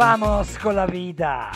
vamos con la vida.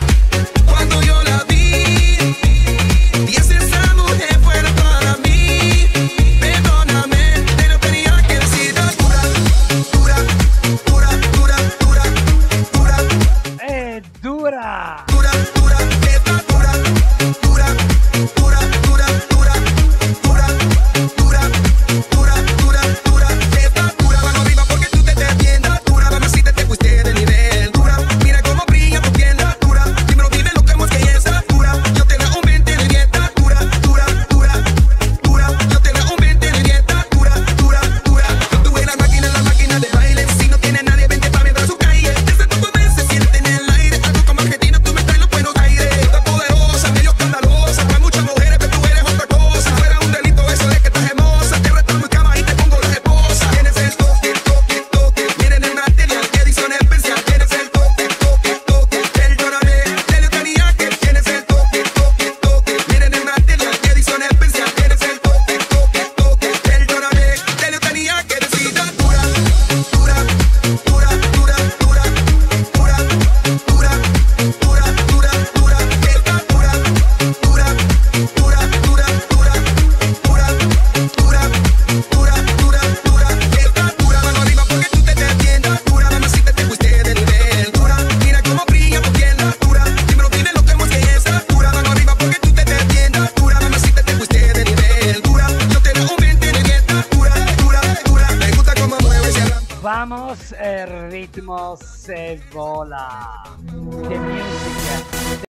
el eh, ritmo cebola. Eh, The.